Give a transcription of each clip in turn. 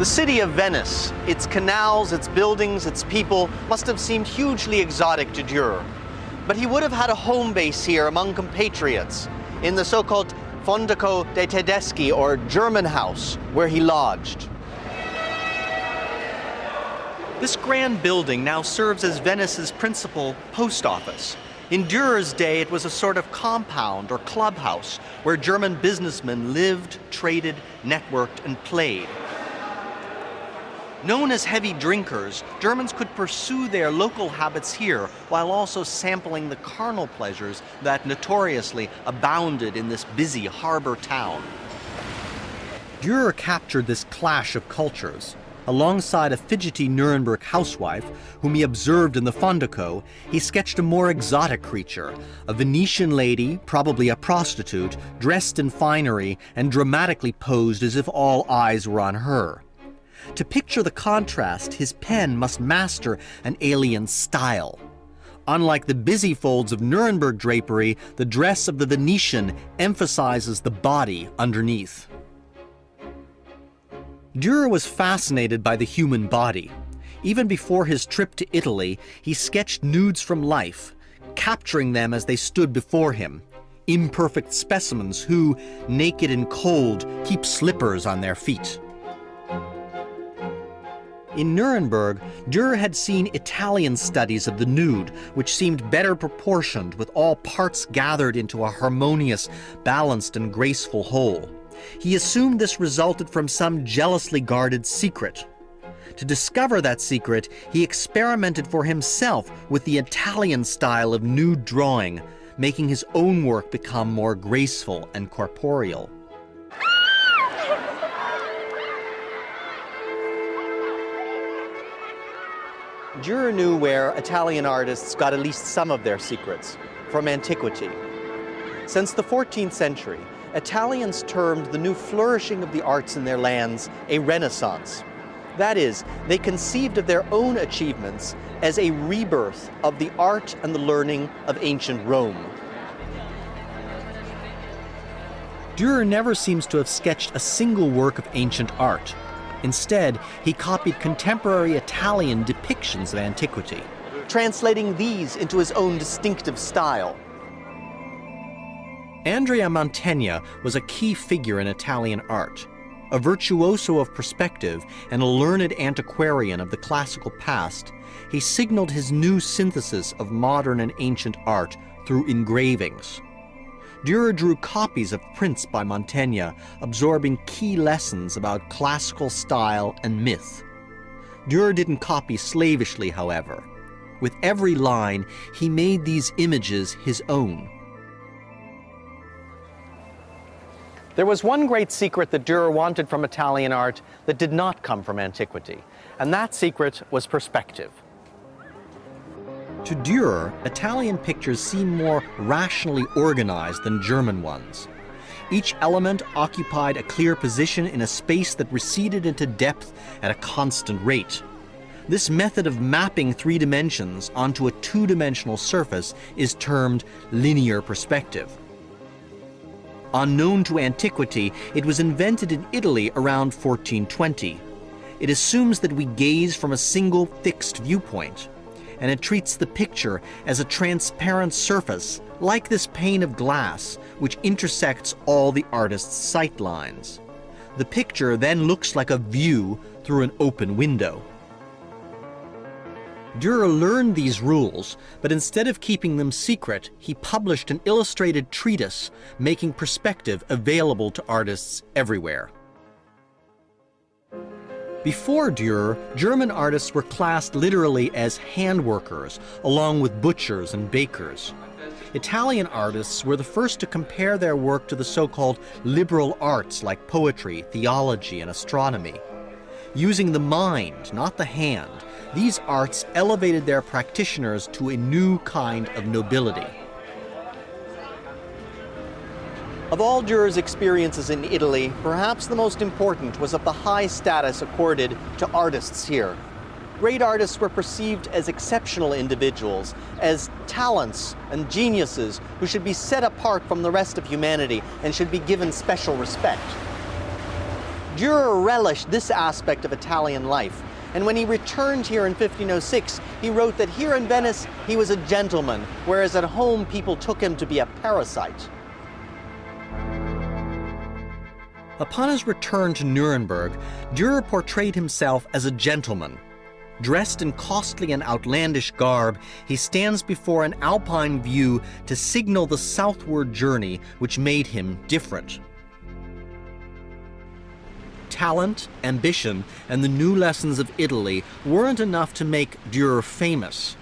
The city of Venice, its canals, its buildings, its people, must have seemed hugely exotic to Dürer. But he would have had a home base here among compatriots, in the so-called Fondaco dei Tedeschi, or German house, where he lodged. This grand building now serves as Venice's principal post office. In Dürer's day, it was a sort of compound or clubhouse where German businessmen lived, traded, networked, and played. Known as heavy drinkers, Germans could pursue their local habits here while also sampling the carnal pleasures that notoriously abounded in this busy harbor town. Dürer captured this clash of cultures. Alongside a fidgety Nuremberg housewife, whom he observed in the Fondaco, he sketched a more exotic creature, a Venetian lady, probably a prostitute, dressed in finery and dramatically posed as if all eyes were on her. To picture the contrast, his pen must master an alien style. Unlike the busy folds of Nuremberg drapery, the dress of the Venetian emphasizes the body underneath. Dürer was fascinated by the human body. Even before his trip to Italy, he sketched nudes from life, capturing them as they stood before him. Imperfect specimens who, naked and cold, keep slippers on their feet. In Nuremberg, Dürer had seen Italian studies of the nude, which seemed better proportioned with all parts gathered into a harmonious, balanced, and graceful whole. He assumed this resulted from some jealously guarded secret. To discover that secret, he experimented for himself with the Italian style of nude drawing, making his own work become more graceful and corporeal. Dürer knew where Italian artists got at least some of their secrets from antiquity. Since the 14th century, Italians termed the new flourishing of the arts in their lands a renaissance. That is, they conceived of their own achievements as a rebirth of the art and the learning of ancient Rome. Dürer never seems to have sketched a single work of ancient art. Instead, he copied contemporary Italian depictions of antiquity, translating these into his own distinctive style. Andrea Mantegna was a key figure in Italian art. A virtuoso of perspective and a learned antiquarian of the classical past, he signaled his new synthesis of modern and ancient art through engravings. Dürer drew copies of prints by Mantegna, absorbing key lessons about classical style and myth. Dürer didn't copy slavishly, however. With every line, he made these images his own. There was one great secret that Dürer wanted from Italian art that did not come from antiquity, and that secret was perspective. To Dürer, Italian pictures seem more rationally organized than German ones. Each element occupied a clear position in a space that receded into depth at a constant rate. This method of mapping three dimensions onto a two-dimensional surface is termed linear perspective. Unknown to antiquity, it was invented in Italy around 1420. It assumes that we gaze from a single fixed viewpoint and it treats the picture as a transparent surface, like this pane of glass, which intersects all the artist's sight lines. The picture then looks like a view through an open window. Dürer learned these rules, but instead of keeping them secret, he published an illustrated treatise making perspective available to artists everywhere. Before Dürer, German artists were classed literally as handworkers, along with butchers and bakers. Italian artists were the first to compare their work to the so-called liberal arts like poetry, theology, and astronomy. Using the mind, not the hand, these arts elevated their practitioners to a new kind of nobility. Of all Dürer's experiences in Italy, perhaps the most important was of the high status accorded to artists here. Great artists were perceived as exceptional individuals, as talents and geniuses who should be set apart from the rest of humanity and should be given special respect. Dürer relished this aspect of Italian life, and when he returned here in 1506, he wrote that here in Venice he was a gentleman, whereas at home people took him to be a parasite. Upon his return to Nuremberg, Dürer portrayed himself as a gentleman. Dressed in costly and outlandish garb, he stands before an alpine view to signal the southward journey which made him different. Talent, ambition, and the new lessons of Italy weren't enough to make Dürer famous.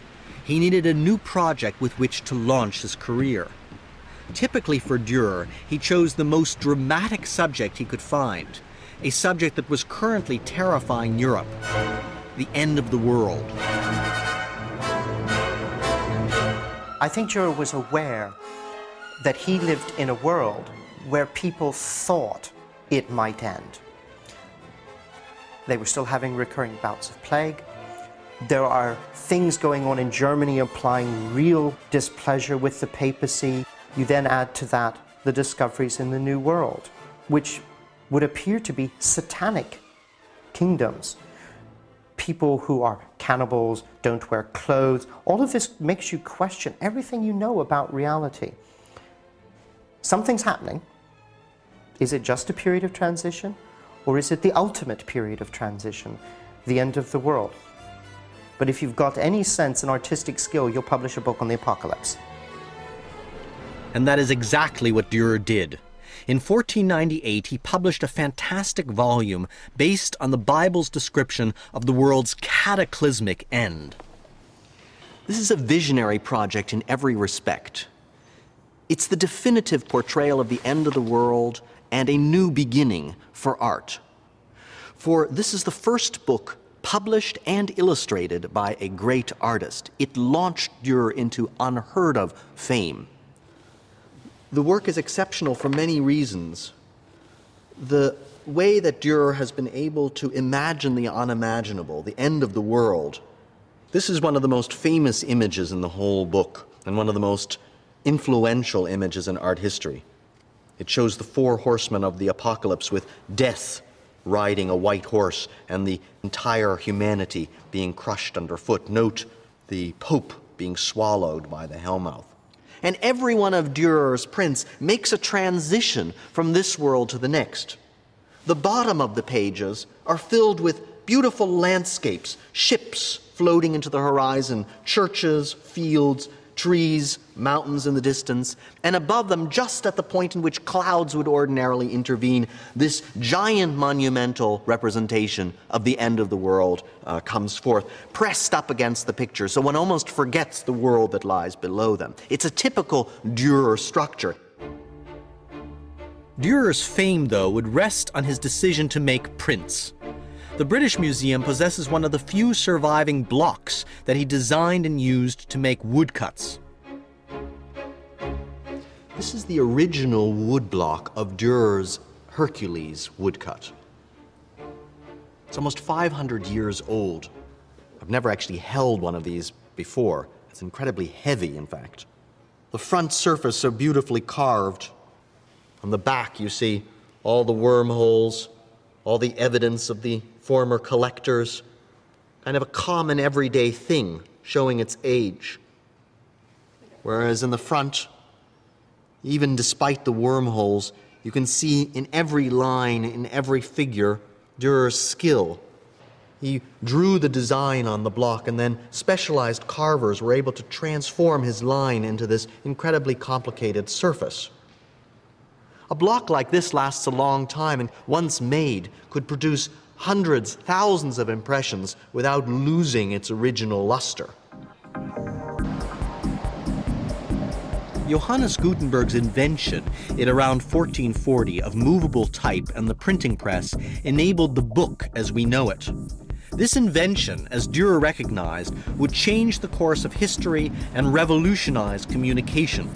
He needed a new project with which to launch his career. Typically for Dürer, he chose the most dramatic subject he could find, a subject that was currently terrifying Europe the end of the world. I think Dürer was aware that he lived in a world where people thought it might end. They were still having recurring bouts of plague. There are things going on in Germany implying real displeasure with the papacy. You then add to that the discoveries in the New World, which would appear to be satanic kingdoms. People who are cannibals, don't wear clothes, all of this makes you question everything you know about reality. Something's happening. Is it just a period of transition? Or is it the ultimate period of transition, the end of the world? But if you've got any sense and artistic skill, you'll publish a book on the apocalypse. And that is exactly what Dürer did. In 1498, he published a fantastic volume based on the Bible's description of the world's cataclysmic end. This is a visionary project in every respect. It's the definitive portrayal of the end of the world and a new beginning for art. For this is the first book published and illustrated by a great artist. It launched Dürer into unheard of fame. The work is exceptional for many reasons. The way that Dürer has been able to imagine the unimaginable, the end of the world, this is one of the most famous images in the whole book and one of the most influential images in art history. It shows the four horsemen of the apocalypse with death riding a white horse and the entire humanity being crushed underfoot. Note the Pope being swallowed by the Hellmouth. And every one of Dürer's prints makes a transition from this world to the next. The bottom of the pages are filled with beautiful landscapes, ships floating into the horizon, churches, fields, trees, mountains in the distance, and above them, just at the point in which clouds would ordinarily intervene, this giant monumental representation of the end of the world uh, comes forth, pressed up against the picture, so one almost forgets the world that lies below them. It's a typical Dürer structure. Dürer's fame, though, would rest on his decision to make prints. The British Museum possesses one of the few surviving blocks that he designed and used to make woodcuts. This is the original woodblock of Dürer's Hercules woodcut. It's almost 500 years old. I've never actually held one of these before. It's incredibly heavy, in fact. The front surface so beautifully carved. On the back, you see all the wormholes, all the evidence of the former collectors, kind of a common everyday thing showing its age. Whereas in the front, even despite the wormholes, you can see in every line, in every figure, Dürer's skill. He drew the design on the block, and then specialized carvers were able to transform his line into this incredibly complicated surface. A block like this lasts a long time, and once made, could produce hundreds, thousands of impressions without losing its original luster. Johannes Gutenberg's invention in around 1440 of movable type and the printing press enabled the book as we know it. This invention, as Dürer recognized, would change the course of history and revolutionize communication.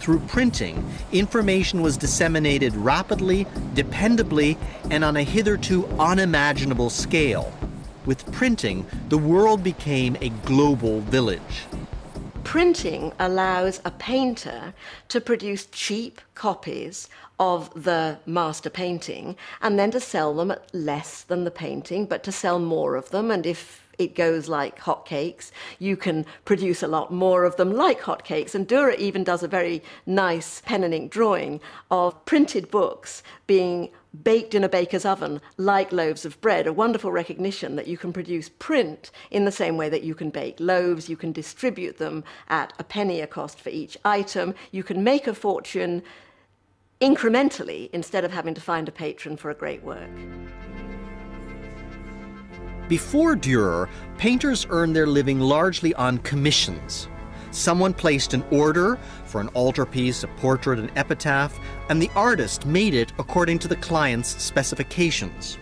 Through printing, information was disseminated rapidly, dependably, and on a hitherto unimaginable scale. With printing, the world became a global village. printing allows a painter to produce cheap copies of the master painting and then to sell them at less than the painting, but to sell more of them. And if it goes like hotcakes, you can produce a lot more of them like hotcakes. And Dürer even does a very nice pen and ink drawing of printed books being baked in a baker's oven like loaves of bread, a wonderful recognition that you can produce print in the same way that you can bake loaves, you can distribute them at a penny a cost for each item, you can make a fortune incrementally instead of having to find a patron for a great work. Before Dürer, painters earned their living largely on commissions. Someone placed an order for an altarpiece, a portrait, an epitaph, and the artist made it according to the client's specifications.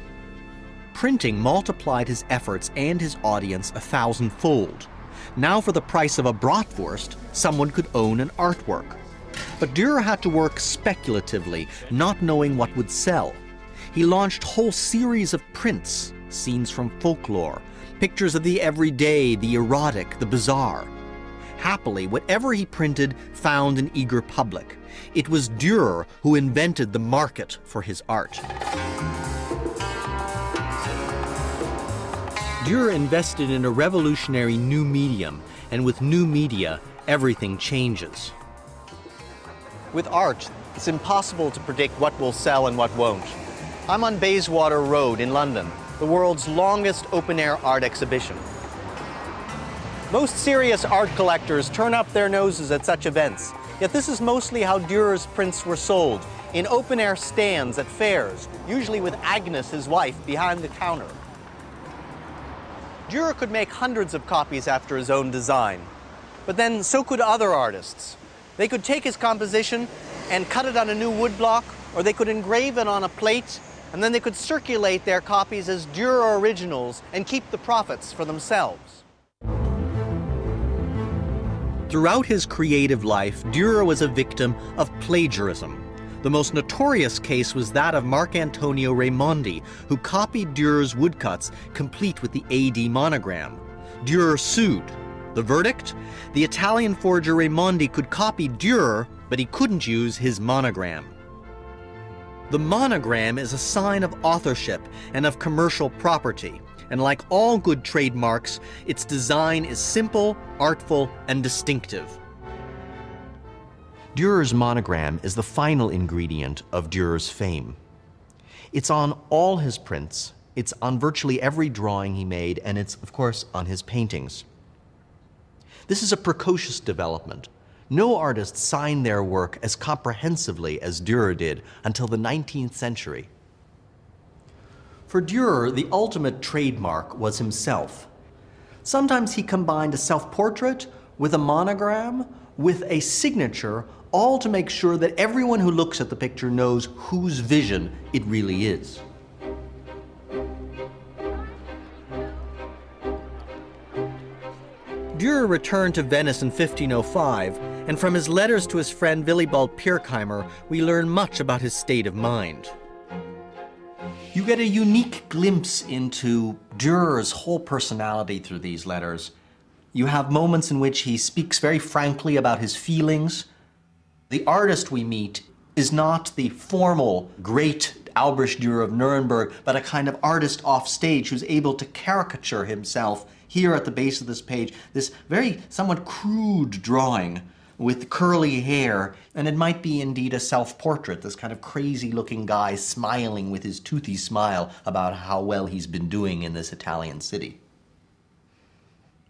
Printing multiplied his efforts and his audience a thousandfold. Now, for the price of a bratwurst, someone could own an artwork. But Dürer had to work speculatively, not knowing what would sell. He launched whole series of prints, scenes from folklore, pictures of the everyday, the erotic, the bizarre. Happily, whatever he printed found an eager public. It was Dürer who invented the market for his art. Dürer invested in a revolutionary new medium, and with new media, everything changes. With art, it's impossible to predict what will sell and what won't. I'm on Bayswater Road in London, the world's longest open-air art exhibition. Most serious art collectors turn up their noses at such events, yet this is mostly how Dürer's prints were sold, in open-air stands at fairs, usually with Agnes, his wife, behind the counter. Dürer could make hundreds of copies after his own design, but then so could other artists. They could take his composition and cut it on a new woodblock, or they could engrave it on a plate, and then they could circulate their copies as Dürer originals and keep the profits for themselves. Throughout his creative life, Dürer was a victim of plagiarism. The most notorious case was that of Marcantonio Raimondi, who copied Dürer's woodcuts complete with the AD monogram. Dürer sued. The verdict? The Italian forger Raimondi could copy Dürer, but he couldn't use his monogram. The monogram is a sign of authorship and of commercial property and like all good trademarks, its design is simple, artful, and distinctive. Dürer's monogram is the final ingredient of Dürer's fame. It's on all his prints, it's on virtually every drawing he made, and it's, of course, on his paintings. This is a precocious development. No artist signed their work as comprehensively as Dürer did until the 19th century. For Dürer, the ultimate trademark was himself. Sometimes he combined a self-portrait with a monogram, with a signature, all to make sure that everyone who looks at the picture knows whose vision it really is. Dürer returned to Venice in 1505, and from his letters to his friend Willibald Pirkheimer, we learn much about his state of mind. You get a unique glimpse into Dürer's whole personality through these letters. You have moments in which he speaks very frankly about his feelings. The artist we meet is not the formal, great Albrecht Dürer of Nuremberg, but a kind of artist off stage who's able to caricature himself here at the base of this page, this very somewhat crude drawing with curly hair, and it might be indeed a self-portrait, this kind of crazy-looking guy smiling with his toothy smile about how well he's been doing in this Italian city.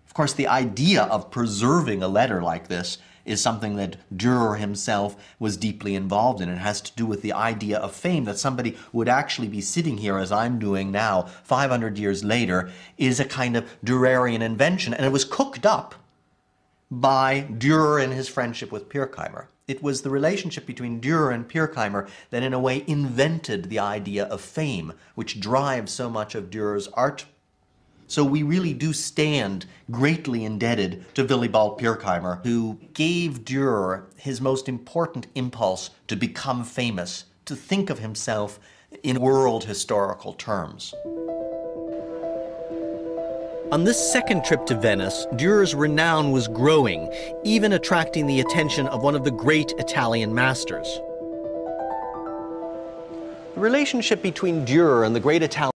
Of course, the idea of preserving a letter like this is something that Dürer himself was deeply involved in. It has to do with the idea of fame, that somebody would actually be sitting here as I'm doing now, 500 years later, is a kind of Dürerian invention. And it was cooked up by Dürer and his friendship with Pirkheimer. It was the relationship between Dürer and Pirkheimer that in a way invented the idea of fame, which drives so much of Dürer's art. So we really do stand greatly indebted to Willibald Pirkheimer, who gave Dürer his most important impulse to become famous, to think of himself in world historical terms. On this second trip to Venice, Dürer's renown was growing, even attracting the attention of one of the great Italian masters. The relationship between Dürer and the great Italian